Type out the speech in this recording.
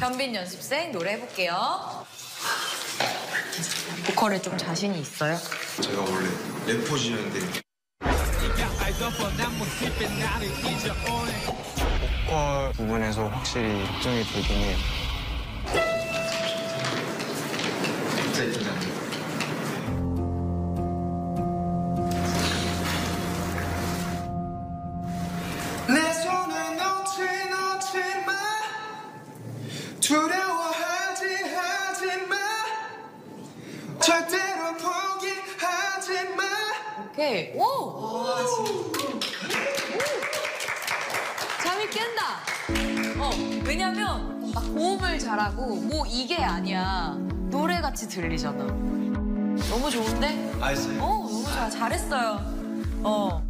현빈 연습생 노래 해볼게요. 보컬에 좀 자신이 있어요? 제가 원래 래퍼지였는데 보컬 부분에서 확실히 걱정이 되긴 해요. 두려워하지 하지 마 절대로 포기하지 마 오케이. 오! 잠이 깬다. 어, 왜냐면 막 고음을 잘하고 뭐 이게 아니야. 노래같이 들리잖아. 너무 좋은데? 알았어요. 어, 너무 좋아. 잘했어요. 어.